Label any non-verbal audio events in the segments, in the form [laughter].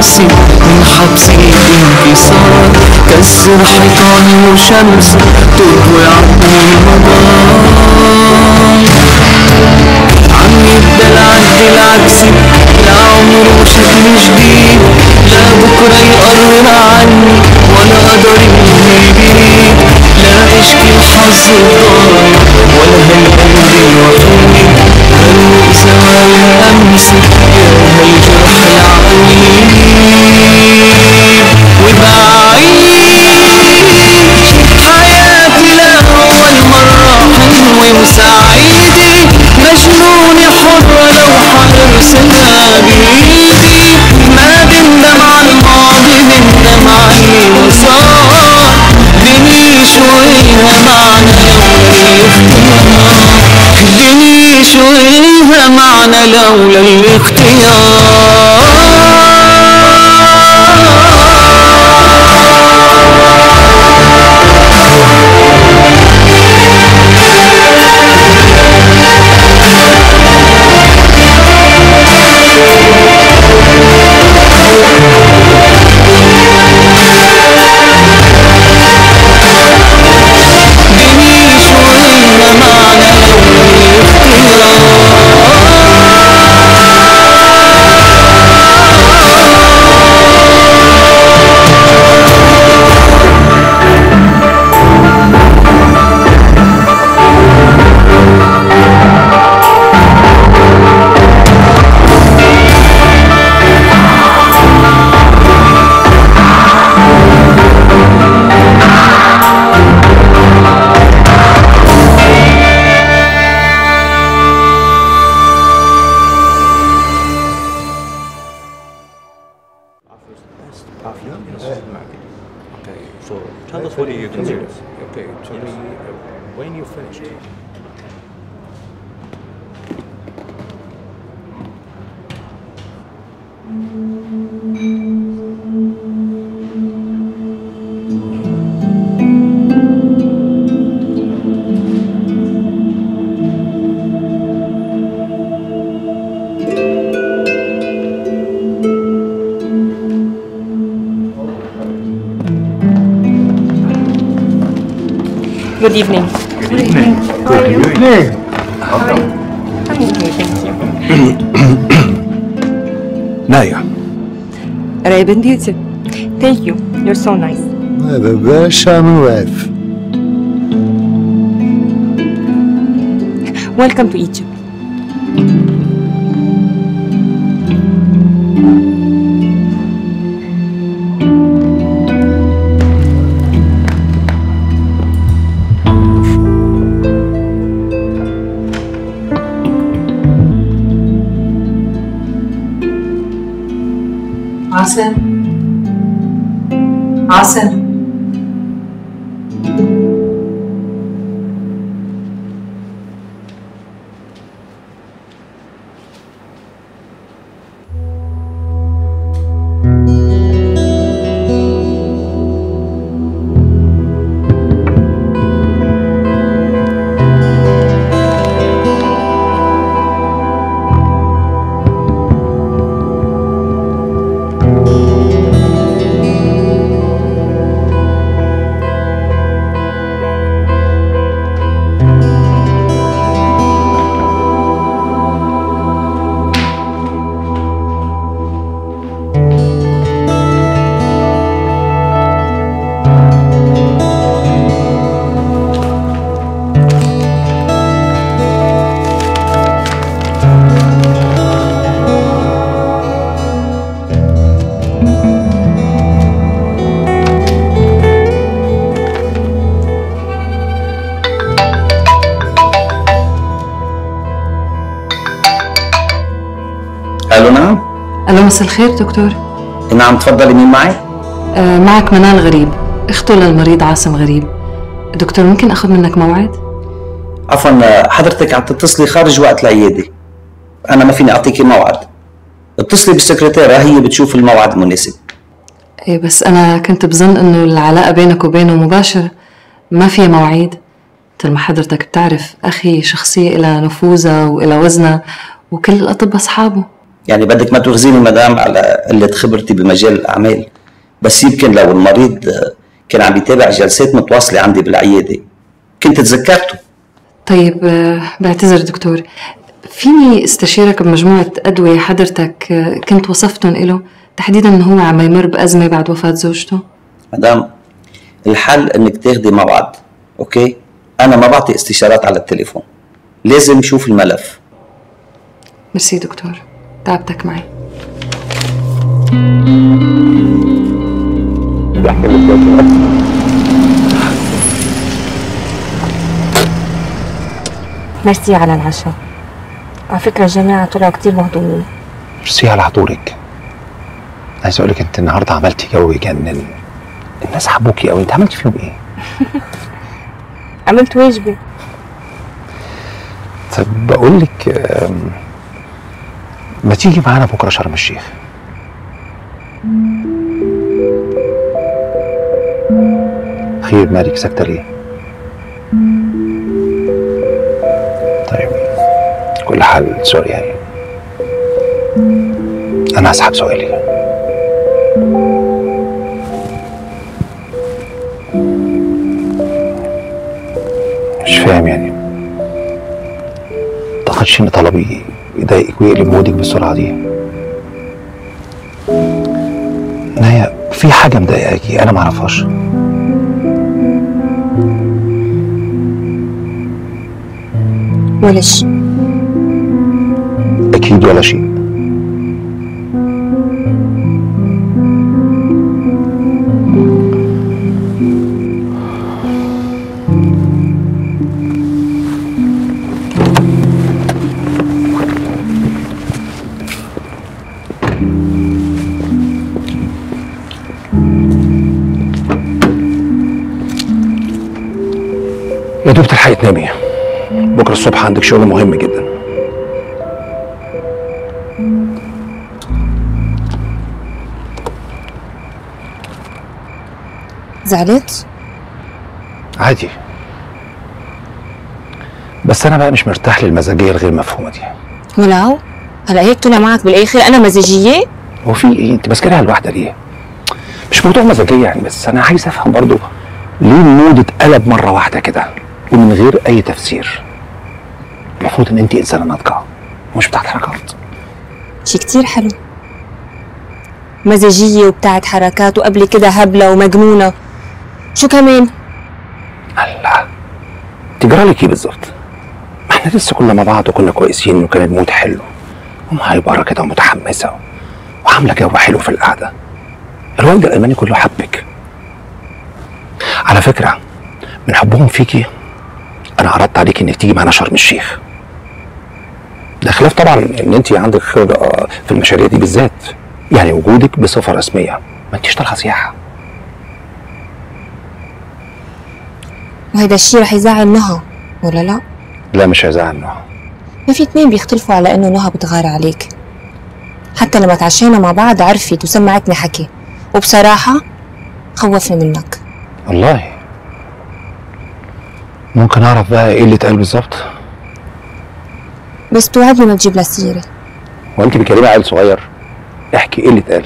ويأسي من حبسي الانكسار. كسر حيطاني وشمس تضوي عني المدار عم يبدا العد العكسي لا عمر وشكل جديد. لا بكرة يقرر عني ولا قدر يهديني لا اشكي الحظ الضايع ولا هالقلب الوحيد لولا الاختيار and beauty. Thank you. You're so nice. I have a very charming wife. Welcome to Egypt. عاصم عاصم مساء الخير دكتور. نعم تفضلي مين معي؟ آه معك منال غريب. اخته للمريض عاصم غريب. دكتور ممكن أخذ منك موعد؟ عفوا حضرتك عم تتصلي خارج وقت العياده أنا ما فيني اعطيكي موعد. اتصلي بالسكرتيرة هي بتشوف الموعد المناسب إيه بس أنا كنت بظن إنه العلاقة بينك وبينه مباشر ما فيها مواعيد مثل ما حضرتك بتعرف أخي شخصية إلها نفوذها وإلها وزنها وكل الأطباء أصحابه. يعني بدك ما تغزيني مدام على قلة خبرتي بمجال الأعمال. بس يمكن لو المريض كان عم يتابع جلسات متواصلة عندي بالعيادة كنت تذكرته. طيب آه، بعتذر دكتور. فيني استشيرك بمجموعة أدوية حضرتك آه، كنت وصفتهم إله؟ تحديدا إنه هو عم يمر بأزمة بعد وفاة زوجته؟ مدام الحل إنك تاخدي موعد أوكي؟ أنا ما بعطي استشارات على التليفون. لازم شوف الملف. ميرسي دكتور. تعبتك معي ميرسي على العشاء على فكرة الجماعة طلعوا كتير مهضومين. ميرسي على حضورك. عايز أقول لك أنت النهارده عملتي جو يجنن الناس حبوكي قوي أنت عملتي فيهم إيه؟ [laughs] عملت واجبي. طب بقول لك ما تيجي معانا بكرة شرم الشيخ؟ خير مالك ساكته ليه؟ طيب كل حال سوري يعني. أنا هسحب سؤالي. مش فاهم يعني. متعتقدش ان طلبي. يضايقك ويقلب مودك بالسرعة دي. نهاية في حاجة مضايقاكي؟ أنا معرفهاش ولا شيء أكيد ولا شيء. يا دوب تلحقي تنامي. بكرة الصبح عندك شغل مهم جدا. زعلت؟ عادي. بس أنا بقى مش مرتاح للمزاجية الغير مفهومة دي. ولو هلا هيك طلع معك بالآخر. أنا مزاجية؟ هو في إيه؟ أنت ماسكها الواحده ليه؟ مش موضوع مزاجية يعني بس أنا عايز أفهم برضو ليه ال mood اتقلب مرة واحدة كده؟ ومن غير أي تفسير. المفروض إن أنت إنسانة ناضجة مش بتاعت حركات. شي كتير حلو. مزاجية وبتاعت حركات وقبل كده هبلة ومجنونة. شو كمان؟ الله. تجرى لك إيه بالظبط؟ ما إحنا لسه كنا مع بعض وكنا كويسين وكان ال mood حلو ومهايبره كده ومتحمسة. وعاملة جو حلو في القعدة. الوالد الألماني كله حبك. على فكرة من حبهم فيكي أنا عرضت عليك إنك تيجي معانا شرم الشيخ. ده خلاف طبعا إن أنت عندك خبرة في المشاريع دي بالذات. يعني وجودك بصفة رسمية. ما أنتيش طالعة سياحة. وهيدا الشي رح يزعل نهى ولا لا؟ لا مش هيزعل نوع ما في اتنين بيختلفوا على إنه نهى بتغار عليك. حتى لما تعشينا مع بعض عرفت وسمعتني حكي. وبصراحة خوفني منك. والله. ممكن أعرف بقى إيه اللي اتقال بالظبط؟ بس توعدني ما تجيب لها سيرة وأنت بكلمه عيل صغير احكي إيه اللي اتقال؟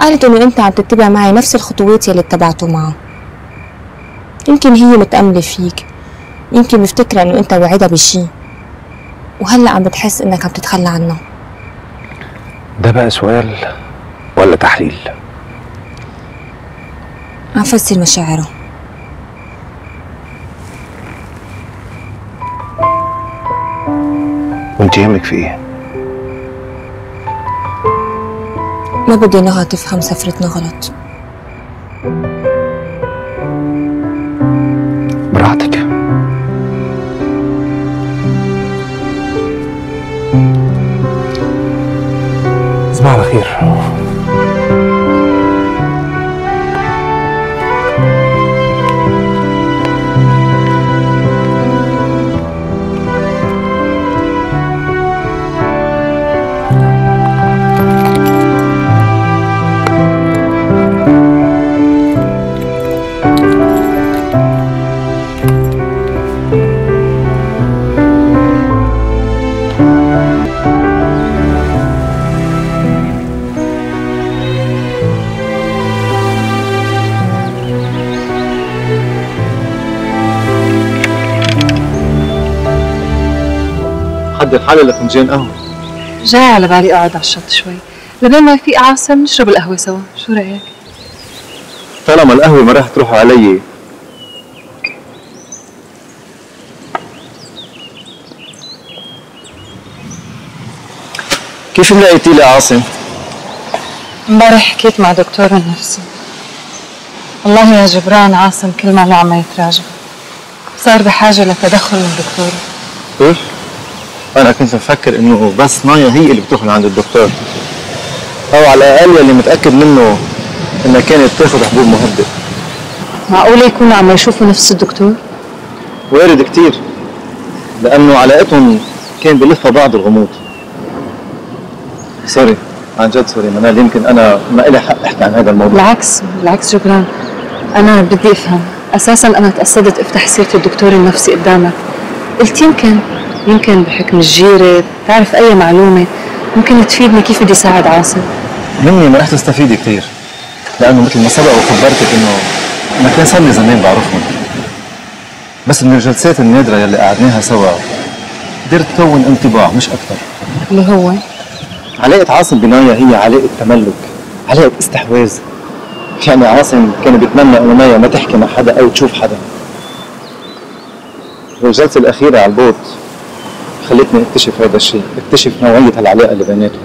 قالت إنه أنت عم تتبع معي نفس الخطوات يلي اتبعته معه. يمكن هي متأملة فيك. يمكن مفتكرة إنه أنت وعدها بشي. وهلأ عم بتحس إنك عم تتخلى عنه. ده بقى سؤال ولا تحليل؟ عم فسر مشاعره. وانت يهمك في إيه؟ ما بدي نهى تفهم سفرتنا غلط. براحتك. تصبح على خير حضر حالي لفنجان قهوة. جاي على بالي اقعد على الشط شوي. لبين ما يفيق عاصم نشرب القهوة سوا. شو رأيك؟ طالما القهوة ما راح تروح علي. كيف ملاقيتي لي عاصم؟ امبارح حكيت مع دكتور النفسي والله يا جبران عاصم كل ما عم يتراجع. صار بحاجة لتدخل من دكتور. كيف؟ أنا كنت مفكر إنه بس مايا هي اللي بتروح لعند الدكتور. أو على الأقل اللي متأكد منه إنها كانت تاخذ حبوب مهدئ. معقولة يكونوا عم يشوفوا نفس الدكتور؟ وارد كتير لأنه علاقتهم كان بلفها بعض الغموض. sorry عن جد sorry منال يمكن أنا ما إلي حق أحكي عن هذا الموضوع. بالعكس بالعكس جبران أنا بدي أفهم. أساسا أنا تقصدت أفتح سيرة الدكتور النفسي قدامك. قلت يمكن. يمكن بحكم الجيرة تعرف أي معلومة؟ ممكن تفيدني كيف بدي ساعد عاصم؟ مني ما رح تستفيدي كثير لأنه مثل ما سبق وخبرتك إنه أنا كان صار لي زمان بعرفهم. بس من الجلسات النادرة يلي قعدناها سوا قدرت كون انطباع مش أكثر اللي هو؟ علاقة عاصم بنايا هي علاقة تملك علاقة استحواذ. يعني عاصم كان بيتمنى إنه نايا ما تحكي مع حدا أو تشوف حدا. والجلسة الأخيرة على البوت. خلتني أكتشف هذا الشيء أكتشف نوعية العلاقة اللي بيناتهم.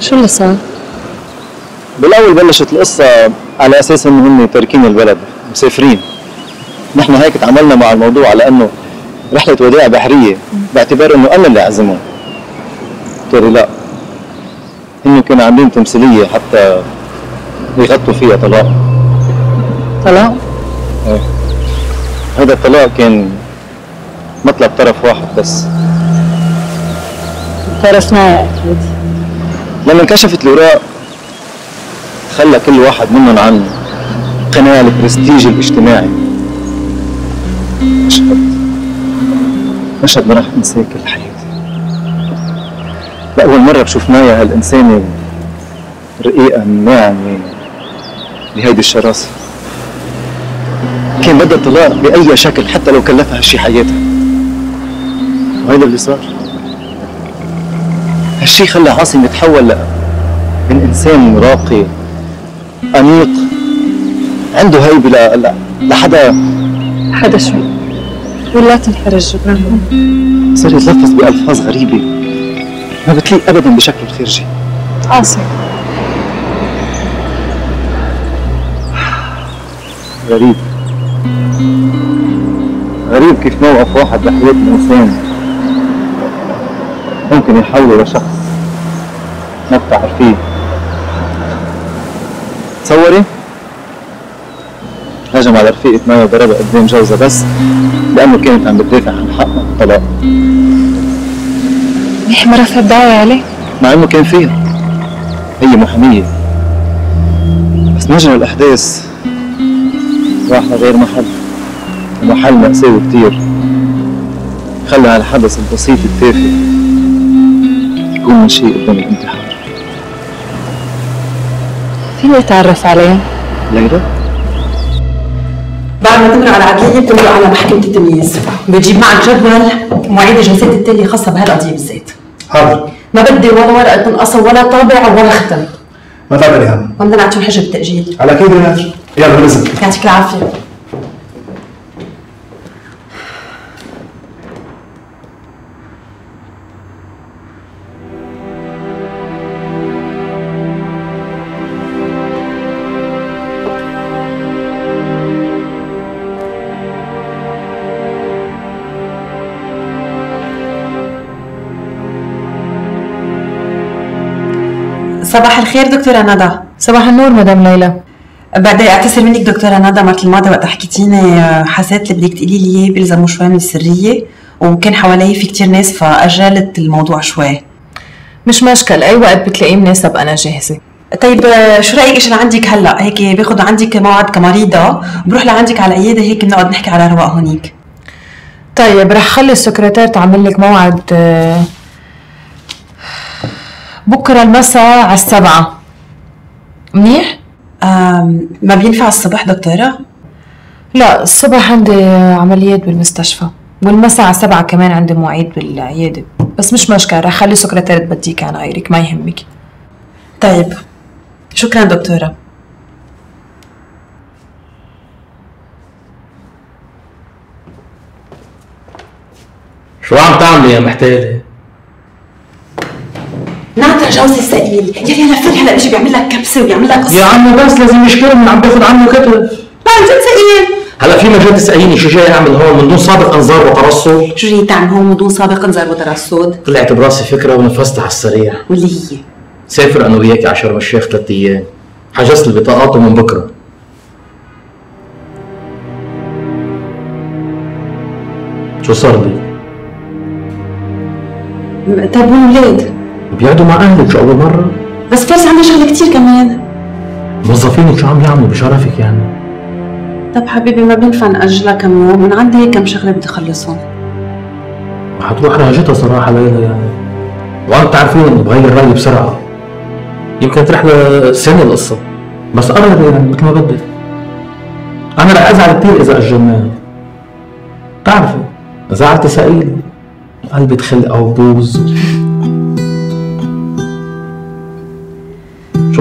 شو اللي صار؟ بالأول بلشت القصة على أساس إنه هم تاركين البلد مسافرين. نحن هيك تعاملنا مع الموضوع على إنه رحلة وداع بحرية باعتبار إنه أنا اللي أعزمهم. ترى لا انه كانوا عاملين تمثيلية حتى يغطوا فيها طلاق. طلاق؟ إيه. هذا الطلاق كان مطلب طرف واحد بس. طرف أكيد لما انكشفت الاوراق خلى كل واحد منهم عن قناع البرستيج الاجتماعي. مشهد. مشهد ما راح انساه كل حياتي. لأول مرة بشوف مايا هالإنسانة رقيقة ناعمة بهيدي الشراسة. كان بدها الطلاق بأي شكل حتى لو كلفها هالشي حياتها. وهيدا اللي صار هالشي خلى عاصم يتحول من إنسان راقي أنيق عنده هيبه ل- ل- لحدا حدا شو؟ ولا تنحرج جبران صار يتلفظ بألفاظ غريبة. ما بتليق ابدا بشكله الخارجي. عاصم. غريب. غريب كيف موقف واحد بحياة الإنسان ممكن يحوله لشخص ما بتعرفيه تصوري؟ هجم على رفيقة مايا وضربها قدام جوزها بس لأنه كانت عم بتدافع عن حقها الطلاق. منيح ما رفعت دعوة عليه مع إنه كان فيها. هي محامية. بس مجرى الأحداث راح لغير محل. ومحل مأساوي كتير. خلى هالحدث البسيط التافه. يكون من شيء قدام الانتحار فيني أتعرف عليه؟ ليلى بعد ما تمرق على العدلية بتمرق على محكمة التمييز. بتجيب معك جدول مواعيد الجلسات التالية خاصة بهالقضية بالذات. حاضر. ما بدي ولا ورقة تنقصها ولا طابع ولا ختم. ما تعمل هم ما بدنا نعطيهم حجة بالتأجيل. على كيف يلا نزل يعطيك العافية. صباح الخير دكتورة ندى. صباح النور مدام ليلى. بدي اعتذر منك دكتورة ندى مرة الماضي وقت حكيتيني آه، حسيت اللي بدك تقولي لي إياه بيلزموا شوي من السرية وكان حوالي في كتير ناس فأجلت الموضوع شوي مش مشكل أي وقت بتلاقيه مناسب أنا جاهزة. طيب آه، شو رأيك إيش لعندك هلأ؟ هيك باخد عندك موعد كمريضة بروح لعندك على العيادة هيك بنقعد نحكي على رواق هونيك طيب رح خلي السكرتير تعمل لك موعد بكرة المساء على السبعة منيح؟ ما بينفع الصبح دكتورة؟ لا الصبح عندي عمليات بالمستشفى والمساء على سبعة كمان عندي مواعيد بالعيادة بس مش مشكلة رح خلي سكرتيرة تبديك عن غيرك ما يهمك طيب شكرا دكتورة شو عم تعملي يا محتاجة؟ ناطر جوزي الثقيل يلي أنا فل هلا بيجي بيعمل لك كبسة وبيعمل لك قصة. يا عمو بس لازم يشكرني عم باخذ عنه كتب ما عن جد ثقيل هلا في مجال تسأليني شو جاي أعمل هون من دون سابق انذار وترصد؟ شو جاي تعمل هون بدون سابق انذار وترصد؟ طلعت براسي فكرة ونفذتها على السريع. واللي هي سافر أنا وياكي على شرم الشيخ ثلاث أيام. حجزت البطاقات ومن بكرة. شو صار لي؟ طيب والولاد بيقعدوا مع أهلك شو أول مرة؟ بس فارس عندها شغلة كثير كمان. موظفينك شو عم يعملوا بشرفك يعني؟ طب حبيبي ما بينفع نأجلها كم يوم؟ من عندي هيك كم شغلة بدي اخلصهم حتروح رهجتها صراحة ليلى يعني. وانت تعرفين إنه بغير رأيي بسرعة. يمكن تروح لسنة القصة. بس قرر يعني مثل ما بدك أنا رح أزعل كثير إذا أجلناها. بتعرفي؟ زعلت سئيل قلبي تخلق أو بوز.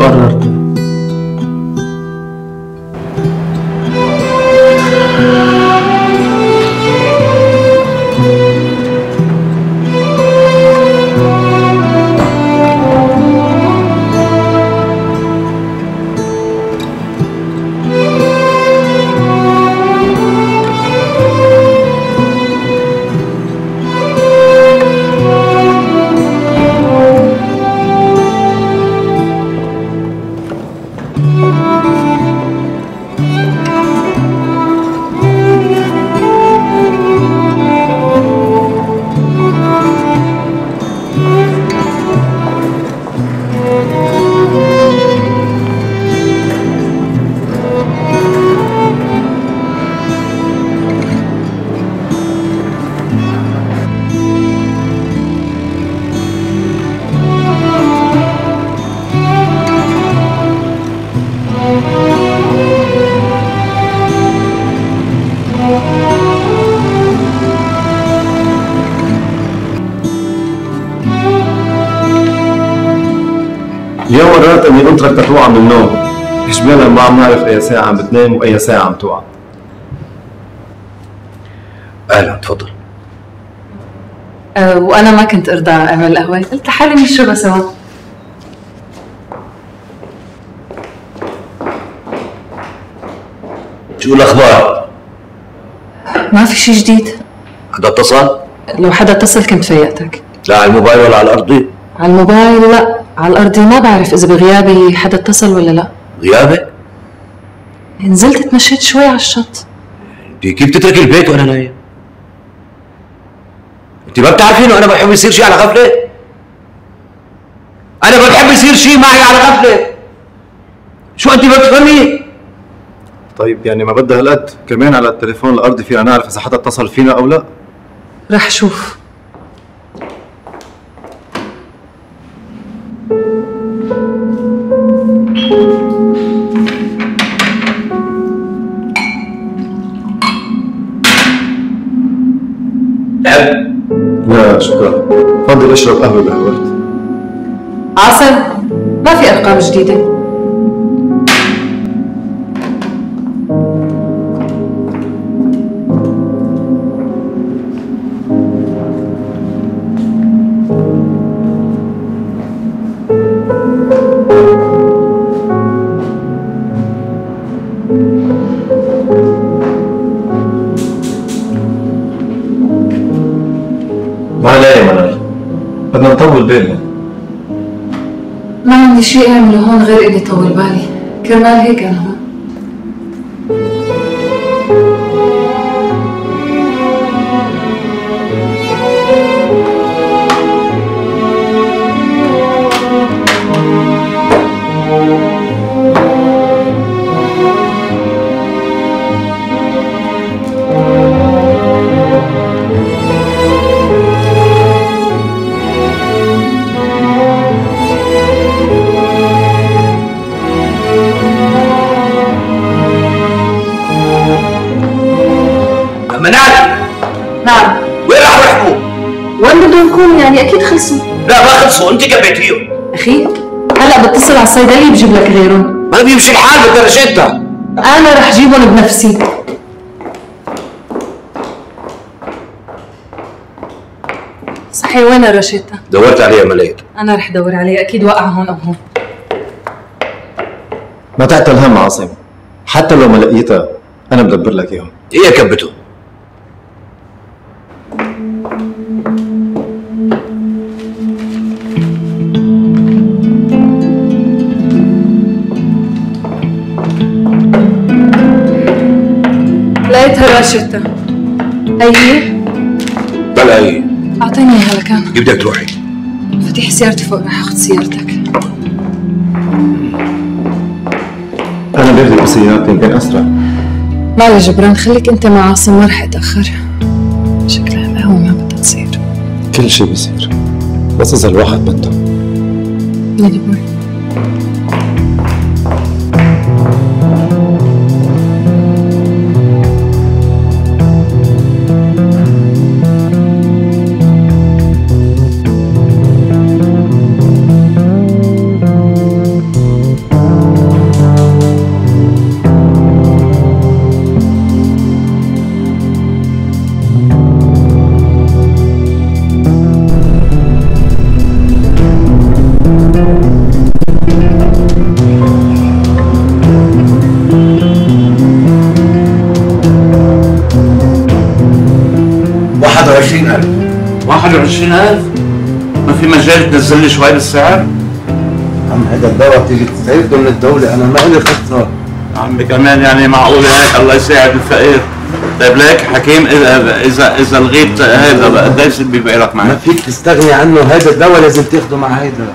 شو انطرك تطوع من النوم اجمالا ما عم نعرف أي ساعة عم بتنام وأي ساعة عم توعى. أهلا تفضل. أه وأنا ما كنت أرضى أعمل قهوه قلت لحالي نشربها سوا شو الأخبار؟ ما في شي جديد. حدا اتصل؟ لو حدا اتصل كنت فيقتك لا على الموبايل ولا على الارضي؟ على الموبايل لا. على الارضي ما بعرف إذا بغيابي حدا اتصل ولا لا غيابك؟ نزلت تمشيت شوي على الشط انت كيف تترك البيت وأنا نايم؟ أنت ما بتعرفي انه أنا بحب يصير شيء على غفلة؟ أنا ما بحب يصير شيء معي على غفلة شو أنت ما بتفهمي؟ طيب يعني ما بدها هالقد كمان على التليفون الارضي فينا نعرف إذا حدا اتصل فينا أو لا رح شوف لا شكرا. تفضل أشرب قهوة بهالوقت عاصم ما في أرقام جديدة؟ نطول بالنا ما عندي شيء أعمله هون غير إني طول بالي. كرمال هيك أنا هون. الصيدليه بجيب لك غيرهم. ما بيمشي الحال بدرجتها أنا رح جيبهم بنفسي. صحيح وين الروشيتا؟ دورت عليها ما لقيت أنا رح دور عليها أكيد وقع هون أو هون. ما تعتل هم عاصم. حتى لو ما لقيتها أنا بدبر لك إياهم. هي كبته. روشيتا هي هي؟ بلا هي أعطيني إياها لكان. كيف بدك تروحي؟ مفاتيح سيارتي فوق رح أخذ سيارتك. أنا باخذك بسيارتي يمكن أسرع. معلش جبران خليك أنت مع عاصم ما رح أتأخر. شكلها القهوه ما بدها تصير. كل شيء بيصير. بس إذا الواحد بده. يلي بوي في مجال تنزل لي شوي بالسعر؟ عم هذا الدواء بتيجي تستعيده من الدولة أنا ما إلي خطة. عمي كمان يعني معقول هيك الله يساعد الفقير. طيب ليك حكيم اذا اذا اذا لغيت هذا قديش بيبقى لك ما معي؟ فيك تستغني عنه هذا الدواء لازم تاخده مع هيدا.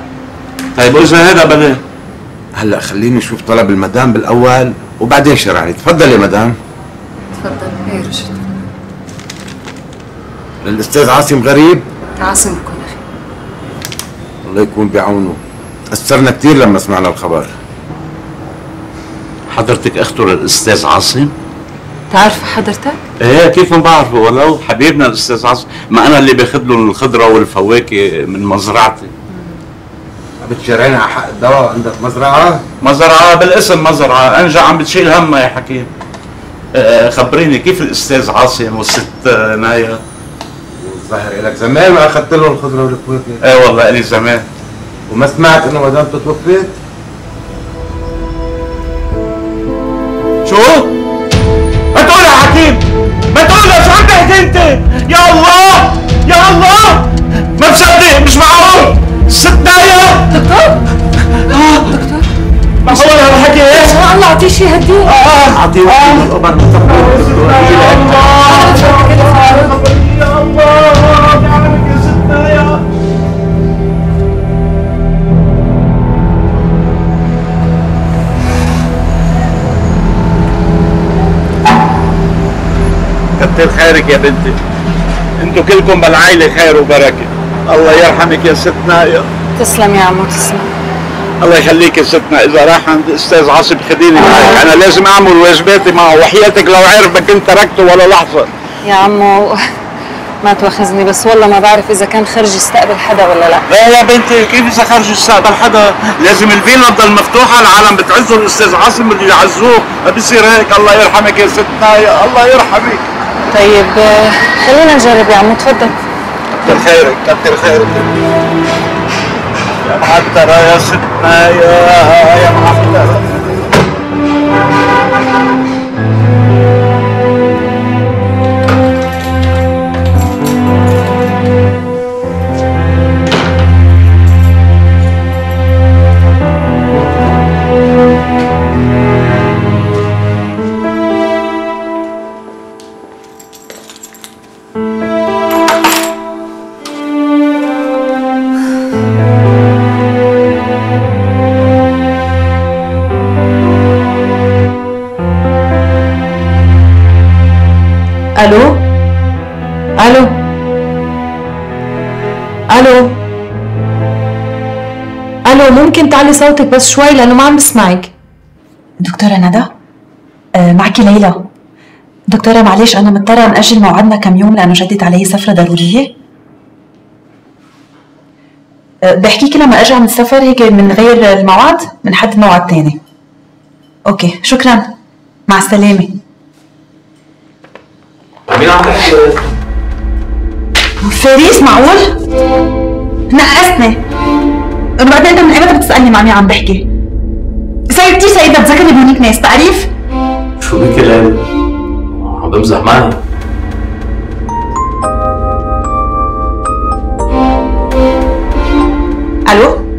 طيب وإذا هذا بلا هلأ خليني أشوف طلب المدام بالأول وبعدين شرع لي. تفضل يا مدام. تفضل. هي روشيتا للأستاذ عاصم غريب. عاصم الله يكون بعونه. تاثرنا كثير لما سمعنا الخبر. حضرتك أخته للأستاذ عاصم؟ تعرف حضرتك؟ إيه كيف ما بعرفه ولو حبيبنا الأستاذ عاصم ما أنا اللي باخذ لهم الخضرة والفواكه من مزرعتي. بتشرعنا على حق الدواء عندك مزرعة؟ مزرعة بالاسم مزرعة. انجا عم بتشيل همها يا حكيم. آه، خبريني كيف الأستاذ عاصم والست نايا؟ الظاهر لك زمان ما أخذت له الخضرة والفواكه إيه والله الي زمان. وما سمعت إنه مدامته توفت شو؟ ما تقول يا حكيم. ما تقول شو عم تحكي أنت؟ يا الله! يا الله! ما مصدق مش معقول. ست نايا دكتور. آه. دكتور معقول هالحكي إيه؟ ان شاء الله أعطيه شيء هدية. آه. أعطيه القبر كتر خيرك يا بنتي؟ أنتوا كلكم بالعائلة خير وبركة. الله يرحمك يا ست نايا تسلم يا عمو تسلم. الله يخليك يا ستنا. إذا راح عند أستاذ عاصم خديني معك أنا لازم أعمل واجباتي معه وحياتك لو عرف ما كنت تركته ولا لحظة. يا عمو ما تواخذني بس والله ما بعرف إذا كان خرج يستقبل حدا ولا لا. لا يا بنتي كيف إذا خرج يستقبل حدا؟ لازم الفيلا تضل مفتوحه العالم بتعزوا الأستاذ عاصم بده يعزوه. ما بصير هيك الله يرحمك يا ستنا. يا الله يرحمك. طيب خلينا نجرب يا عمو تفضل. كتر خيرك كتر خيرك. يا معترة يا ستنا يا يا معترة تعلي صوتك بس شوي لأنه ما عم بسمعك. دكتورة ندى؟ آه معك ليلى. دكتورة معلش أنا مضطرة نأجل موعدنا كم يوم لأنه جدت علي سفرة ضرورية. أه، بحكيك لما أرجع من السفر هيك من غير الموعد؟ بنحدد موعد تاني. أوكي شكرا. مع السلامة. مين عم تحكي فارس معقول؟ نقصتني بعدين انت من ايمتى بتسألني مع مين عم بحكي؟ سيد كتير سيد بتذكرني بهونيك ناس تعريف؟ شو بك يا ليلى؟ عم بمزح معي؟ ألو؟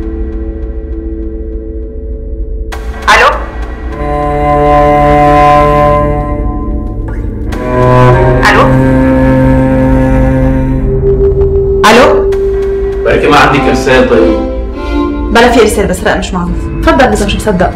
بلا في ارسال بس لا مش معروف. تفضل اذا مش مصدق.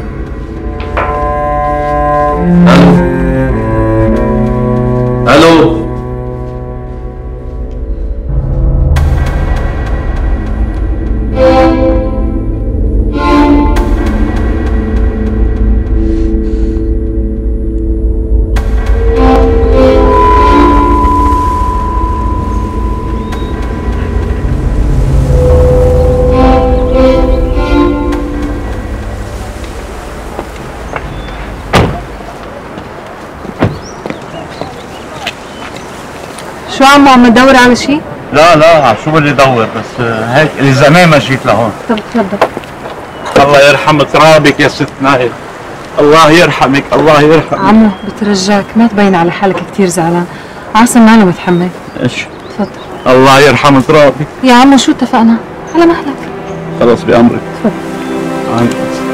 عمو عم تدور على شيء؟ لا لا شو بدي ادور بس هيك الزمان ما جيت لهون. طب تفضل. الله يرحم ترابك يا ست ناهد الله يرحمك الله يرحمك. عمو بترجاك ما تبين على حالك كتير زعلان. عاصم ماله متحمل إيش؟ تفضل. الله يرحم ترابك يا عمو شو اتفقنا؟ على مهلك خلص بأمرك. تفضل.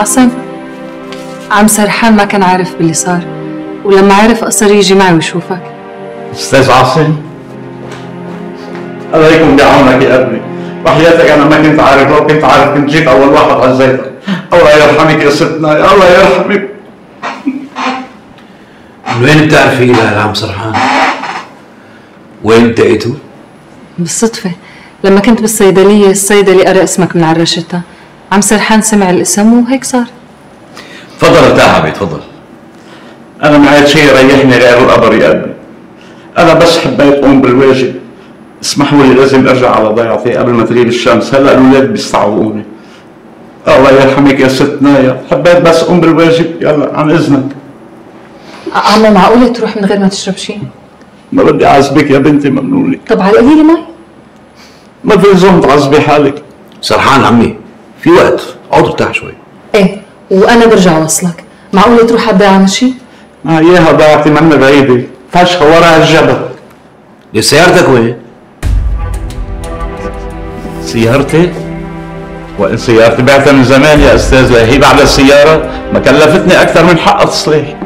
عاصم عم سرحان ما كان عارف باللي صار ولما عرف قصر يجي معي ويشوفك. أستاذ عاصم الله يكون بعونك يا ابني. وحياتك أنا ما كنت عارف لو كنت عارف كنت جيت أول واحد عزيتك الله يرحمك يا ستنا يا الله يرحمك. من وين بتعرفي لا العم سرحان؟ وين التقيتوا؟ بالصدفة لما كنت بالصيدلية الصيدلي قرأ اسمك من على الرشتة. عم سرحان سمع الاسم وهيك صار. تفضل ارتاح عمي تفضل. أنا ما عاد شيء يريحني غير القبر يا ابني أنا بس حبيت أقوم بالواجب. اسمحوا لي لازم أرجع على ضيعتي قبل ما تغيب الشمس. هلا الأولاد بيستعوقوني الله يرحمك يا ست نايا. حبيت بس أقوم بالواجب. يلا عن إذنك. عمو معقولة تروح من غير ما تشرب شيء؟ ما بدي أعذبك يا بنتي ممنونك طب على القليلة مي؟ ما في لزوم تعذبي حالك. سرحان عمي. في وقت. اقعد ارتاح شوي إيه وأنا برجع وصلك معقولة تروح على الضيعة مشي؟ ما اياها ضيعتي منا بعيدة. فشخة ورا الجبل. ليه سيارتك وين؟ سيارتي؟ وإن سيارتي بعتها من زمان يا أستاذ هي بعد السيارة. ما كلفتني أكثر من حق تصليح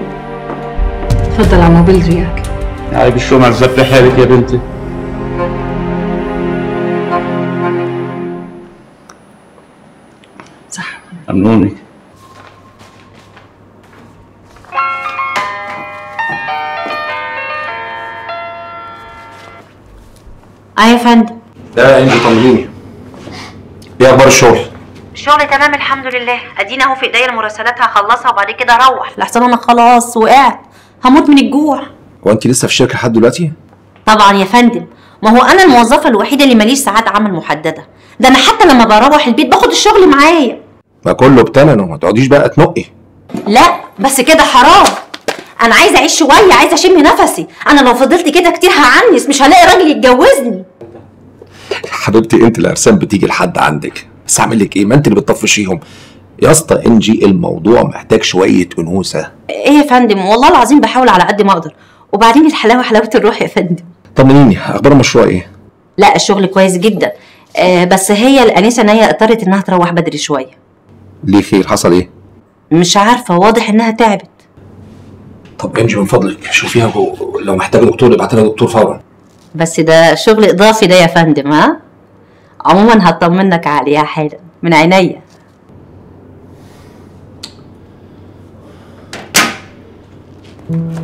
تفضل عمو بلريقك عيب شو ما تزبطي حالك يا بنتي؟ ممنونك آه يا فندم. لا انت طمنيني إيه أخبار الشغل؟ الشغل تمام الحمد لله. أدينا أهو في إيديا المراسلات هخلصها وبعد كده أروح. لحسن أنا خلاص وقعت. هموت من الجوع. هو انت لسه في الشركة لحد دلوقتي؟ طبعا يا فندم. ما هو أنا الموظفة الوحيدة اللي ماليش ساعات عمل محددة. ده أنا حتى لما بروح البيت باخد الشغل معايا. ما كله بتمنه ما تقعديش بقى تنقي. لا بس كده حرام. أنا عايزة أعيش شوية عايزة أشم نفسي. أنا لو فضلت كده كتير هعنس مش هلاقي راجل يتجوزني. حبيبتي أنت الأرسام بتيجي لحد عندك. بس أعمل لك إيه؟ ما أنت اللي بتطفشيهم. يا اسطى إنجي الموضوع محتاج شوية أنوثة. إيه يا فندم؟ والله العظيم بحاول على قد ما أقدر. وبعدين الحلاوة [laughs] حلاوة الروح يا فندم. طمنيني أخبار المشروع إيه؟ لا الشغل كويس جدا. آه بس هي الأنسة نيا اضطرت إنها تروح بدري شوية. ليه خير؟ حصل إيه؟ مش عارفة واضح إنها تعبت. طب انجي من فضلك شوفيها جو- لو محتاجة دكتور ابعت لها دكتور فورا. بس ده شغل إضافي ده يا فندم ها؟ عموما هطمنك عليها حالا من عينيا. ألو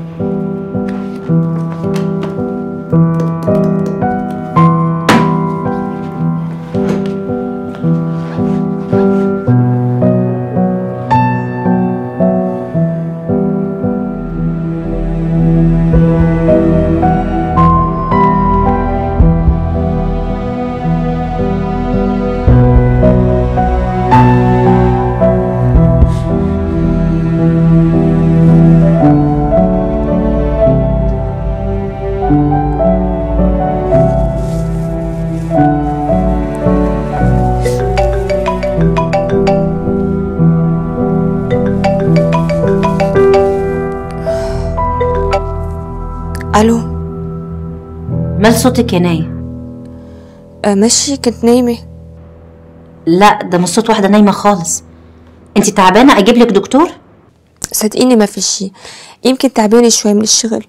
مال صوتك يا نايا آه ماشي. كنت نايمة. لا ده مش صوت واحدة نايمة خالص. انت تعبانة؟ أجيب لك دكتور؟ صدقيني ما في شي. يمكن تعبانة شوي من الشغل.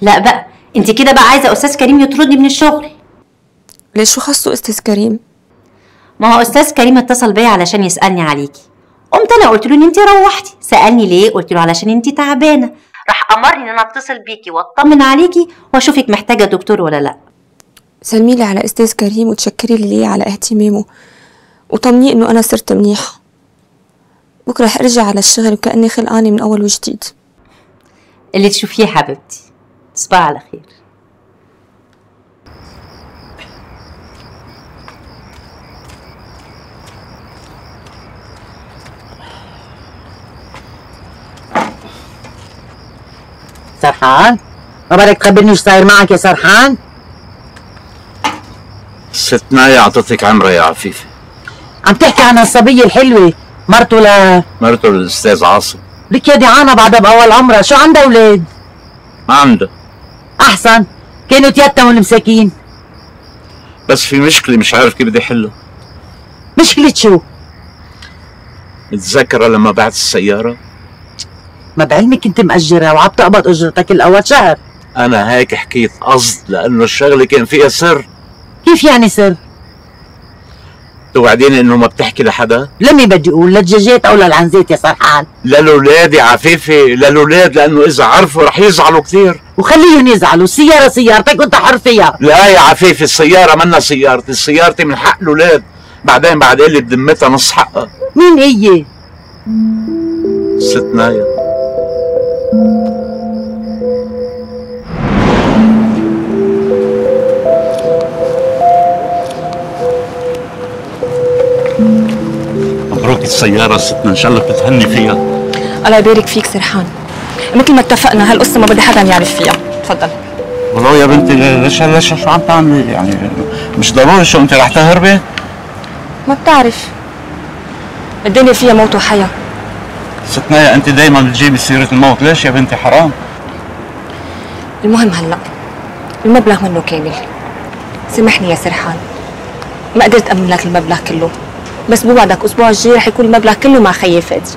لا بقى انت كده بقى عايزة أستاذ كريم يطردني من الشغل. ليش شو خصه أستاذ كريم؟ ما هو أستاذ كريم اتصل بيا علشان يسألني عليكي. قمت أنا قلت له إن انت روحتي. سألني ليه؟ قلت له علشان انت تعبانة. راح أمرني إن أنا أتصل بيكي وأطمن عليكي وأشوفك محتاجة دكتور ولا لأ. سلمي لي على أستاذ كريم وتشكري لي ليه على اهتمامه. وطمنيه إنه أنا صرت منيحة بكرة رح أرجع على الشغل وكأني خلقانة من أول وجديد. اللي تشوفيه حبيبتي تصبحي على خير. سرحان؟ ما بدك تخبرني إيش صاير معك يا سرحان؟ ست نايا اعطتك عمرها يا عفيفة. عم تحكي عن الصبية الحلوة مرته ل مرته الأستاذ عاصم. لك يا دي عانى بعدها بأول عمرها شو عندها أولاد؟ ما عنده. أحسن كانوا تيتهم المساكين بس في مشكلة مش عارف كيف بدي احلها مشكلة شو؟ متذكره لما بعت السيارة؟ ما بعلمي كنت مأجرة وعم تقبض أجرتك الأول شهر. أنا هيك حكيت قصد لأنه الشغلة كان فيها سر. كيف يعني سر؟ توعديني إنه ما بتحكي لحدا؟ لمي بدي أقول للدجاجات أو للعنزات يا سرحان. للولاد يا عفيفه للولاد لأنه إذا عرفوا رح يزعلوا كثير. وخليهم يزعلوا السيارة سيارتك وأنت حر فيها. لا يا عفيفه السيارة منا سيارتي سيارتي من حق الأولاد. بعدين بعد اللي بذمتها نص حقها. مين هي؟ ست نايا مبروك السيارة ستنا إن شاء الله بتتهني فيها. الله يبارك فيك سرحان. مثل ما اتفقنا هالقصة ما بدي حدا يعرف فيها. تفضل. ولو يا بنتي ليش ليش شو عم تعملي؟ يعني مش ضروري شو أنت رح تهربي؟ ما بتعرف. الدنيا فيها موت وحياة. ست نايا أنت دايما بتجيبي سيرة الموت. ليش يا بنتي حرام؟ المهم هلا المبلغ منه كامل. سامحني يا سرحان. ما قدرت أمن لك المبلغ كله. بس بوعدك الأسبوع الجاي رح يكون المبلغ كله مع خيي فادي.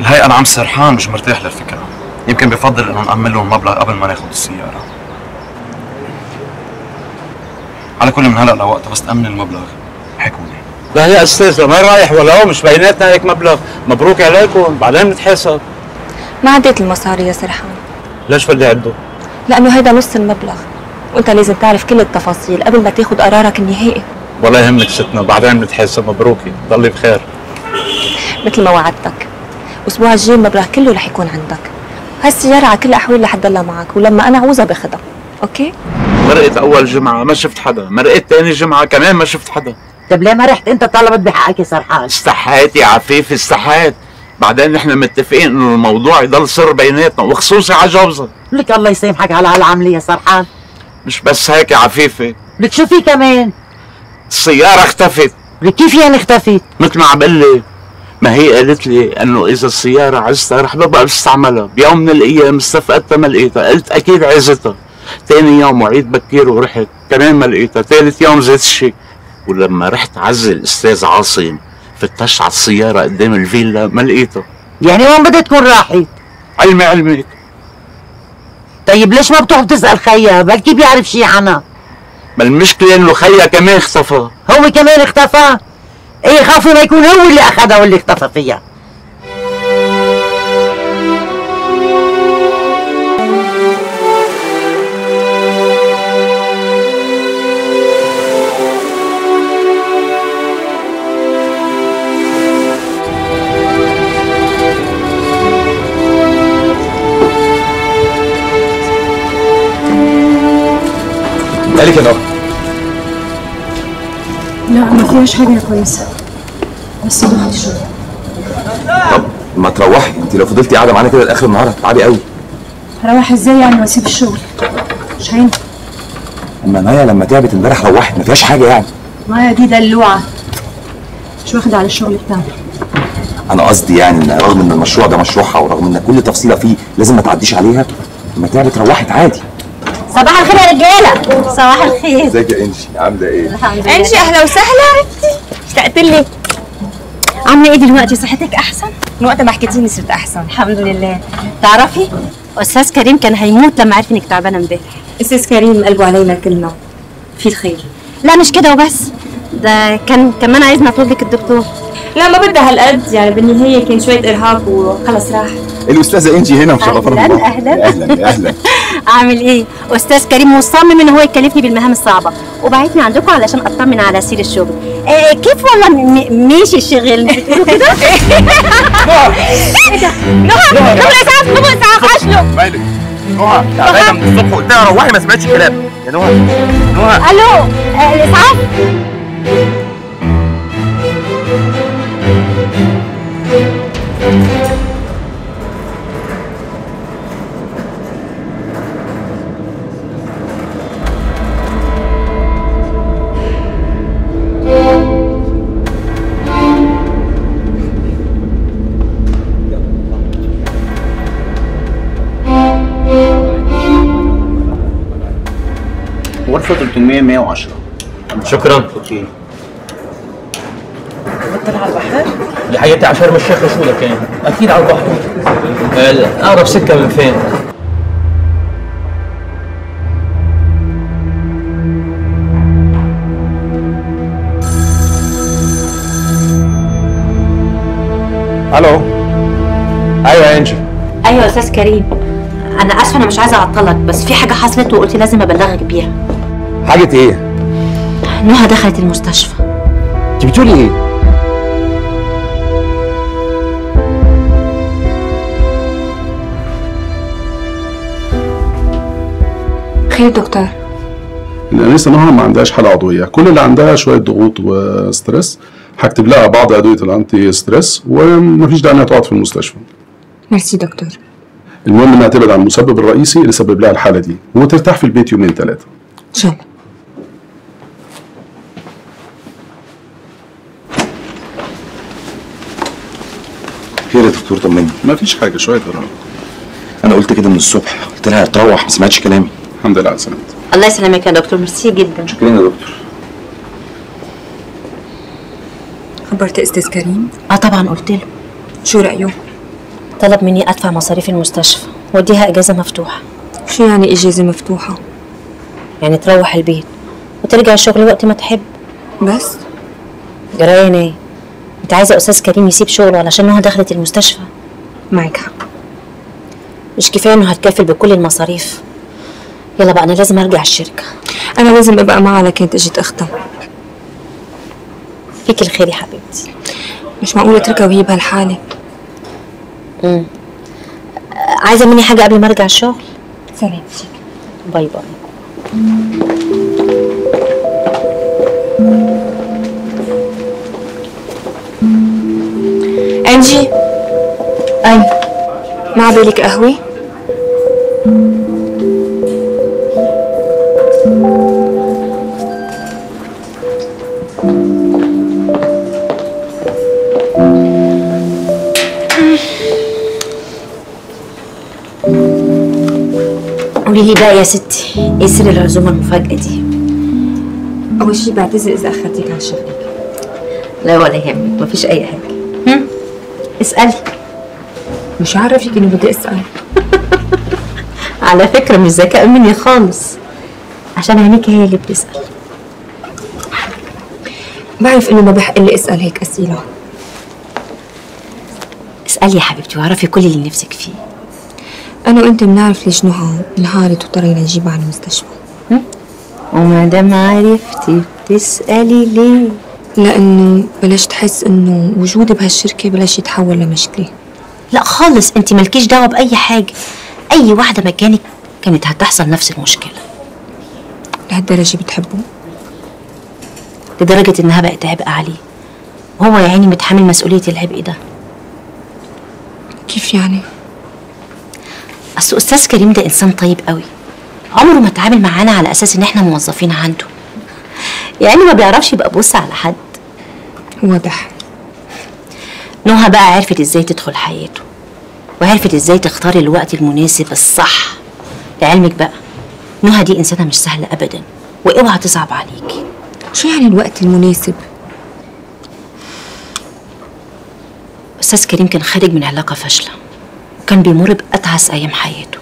الهيئة أنا عم سرحان مش مرتاح للفكرة. يمكن بفضل إنه نأمن لهم المبلغ قبل ما ناخذ السيارة. على كل من هلا لوقتها بس تأمن المبلغ. حكوني لا يا أستاذ ما رايح ولا هو مش بيناتنا هيك مبلغ مبروك عليكم بعدين نتحاسب ما عديت المصاري يا سرحان ليش بدي عده؟ لأنه هيدا نص المبلغ. وأنت لازم تعرف كل التفاصيل قبل ما تاخد قرارك النهائي. ولا يهمك ستنا بعدين بنتحاسب. مبروكي. ضلي بخير. مثل ما وعدتك. الأسبوع الجاي المبلغ كله رح يكون عندك. هالسيارة على كل الأحوال رح تضلها معك ولما أنا عوزها باخدها أوكي؟ مرقت أول جمعة ما شفت حدا. مرقت ثاني جمعة كمان ما شفت حدا. طب ليه ما رحت أنت طلبت بحقك يا سرحان؟ استحيت يا عفيف استحيت بعدين نحن متفقين انه الموضوع يضل سر بيناتنا وخصوصي على جوزها لك الله يسامحك على هالعملية يا سرحان. مش بس هيك يا عفيفه لك شو في كمان؟ السيارة اختفت. لك كيف يعني اختفت مثل ما عم بقول ما هي قالت لي إنه إذا السيارة عزتها رح ببقى بستعملها. بيوم من الأيام استفقدتها ما لقيتها. قلت أكيد عزتها. ثاني يوم وعيد بكير ورحت كمان ما لقيتها. ثالث يوم زيت الشيء. ولما رحت عزل الأستاذ عاصم فتشت على السيارة قدام الفيلا ما لقيتها يعني وين بدها تكون راحت؟ علمي علمك طيب ليش ما بتروح بتسأل خيها بلكي بيعرف شي عنها. ما المشكلة إنه خيها كمان اختفى. هو كمان اختفى؟ إيه خافوا لا يكون هو اللي أخذها واللي اختفى فيها. مالك يا نهى لا ما فيهاش حاجة يا كويسة. بس ضغط شوية طب ما تروحي. انت لو فضلتي قاعدة معانا كده لآخر النهار هتتعبي قوي. هروح إزاي يعني وأسيب الشغل؟ مش هينفع أما مايا لما تعبت امبارح روحت. ما فيهاش حاجة يعني. مايا دي دلوعة. مش واخدة على الشغل بتاعها. أنا قصدي يعني إن رغم إن المشروع ده مشروعها ورغم إن كل تفصيلة فيه لازم ما تعديش عليها لما تعبت روحت عادي. صباح الخير يا رجالة. صباح الخير. ازيك يا انشي؟ عاملة إيه؟ الحمد لله. انشي أهلا وسهلا. اشتقت لك عاملة إيه دلوقتي؟ صحتك أحسن؟ من وقت ما حكيتيني صرت أحسن. الحمد لله. تعرفي أستاذ كريم كان هيموت لما عرف إنك تعبانة امبارح أستاذ كريم قلبه علينا كلنا في الخير. لا مش كده وبس. ده كان كمان عايزنا اطلب لك الدكتور. لا ما بدها هالقد. يعني بالنهاية كان شوية إرهاق وخلص راح. الأستاذة انجي هنا مشرفانا أهلاً، والله. أهلاً. أهلا أهلا. أعمل إيه؟ أستاذ كريم مصمم ان هو يكلفني بالمهام الصعبة. وبعتني عندكم علشان أطمن على سير الشغل. آه كيف والله ماشي الشغل؟ بتقولوا كده؟ إيه ده نهى نهى اسعاف نهى اسعاف اشلو مالك نهى تعبانه من الصبح قلت لها روحي ما سمعتش كلام يا نهى نهى ألو آه، الاسعاف غرفة 300 110 شكرا. أوكي. بطل على البحر؟ يا حياتي على شرم الشيخ شو لك يعني أكيد على البحر. آه، أقرب سكة من فين؟ ألو. أيوه يا إنجي. أيوه يا أستاذ كريم. أنا آسفة أنا مش عايزة أعطلك بس في حاجة حصلت وقلت لازم أبلغك بيها. حاجة إيه؟ نهى دخلت المستشفى. انت بتقولي إيه؟ خير دكتور. الانسه نهى ما عندهاش حالة عضوية. كل اللي عندها شوية ضغوط و stress. هكتب لها بعض أدوية ال anti stress ومفيش داعي إنها تقعد في المستشفى. ميرسي دكتور. المهم إنها تبعد عن المسبب الرئيسي اللي سبب لها الحالة دي. وترتاح في البيت يومين ثلاثة إن شاء الله خير يا دكتور طمني مفيش حاجة شوية ارهاق أنا قلت كده من الصبح قلت لها تروح ما سمعتش كلامي. الحمد لله على سلامتك الله يسلمك يا دكتور ميرسي جدا. شكرا يا دكتور. خبرت أستاذ كريم؟ آه طبعا قلت له. شو رأيه؟ طلب مني أدفع مصاريف المستشفى واديها إجازة مفتوحة. شو يعني إجازة مفتوحة؟ يعني تروح البيت وترجع الشغل وقت ما تحب. بس؟ جرايه إيه انت عايزة أستاذ كريم يسيب شغله علشان نهى دخلت المستشفى. معك حق. مش كفاية إنه هتكفل بكل المصاريف. يلا بقى أنا لازم أرجع الشركة. أنا لازم أبقى معها لكن اجت اختها فيك الخير يا حبيبتي. مش معقول اتركها وهي بهالحالة؟ امم عايزة مني حاجة قبل ما أرجع الشغل؟ سلامتك باي باي. أنجي؟ أي. ما بالك قهوة؟ قولي لي بقى يا ستي إيه سر العزومة المفاجأة دي. أول شي بعتذر إذا أخرتك عن شغلك. لا ولا يهمك مفيش أي حاجة. هم؟ اسألي. مش عارفك انه بدي أسأل. [laughs] على فكرة مش ذكاء مني خالص. عشان عينيك هي اللي بتسأل. بعرف إنه ما بحق لي أسأل هيك أسئلة. اسألي يا حبيبتي واعرفي كل اللي نفسك فيه. أنا وأنت بنعرف ليش نهى انهارت واضطرينا نجيبها على المستشفى. وما دام عرفتي بتسألي ليه؟ لأنه بلشت احس إنه وجودي بهالشركة بلش يتحول لمشكلة. لا خالص أنت مالكيش دعوة بأي حاجة. أي واحدة مكانك كانت هتحصل نفس المشكلة. لهالدرجة بتحبه؟ لدرجة إنها بقت عبء عليه. وهو يا عيني متحمل مسؤولية العبء ده. كيف يعني؟ أصل أستاذ كريم ده إنسان طيب قوي. عمره ما اتعامل معانا على أساس إن إحنا موظفين عنده. يعني ما بيعرفش يبقى بص على حد. واضح. نهى بقى عرفت إزاي تدخل حياته وعرفت إزاي تختار الوقت المناسب الصح. لعلمك بقى نهى دي إنسانة مش سهلة أبدا وأوعى تصعب عليكي شو يعني الوقت المناسب؟ أستاذ كريم كان خارج من علاقة فاشلة وكان بيمر بأتعس أيام حياته.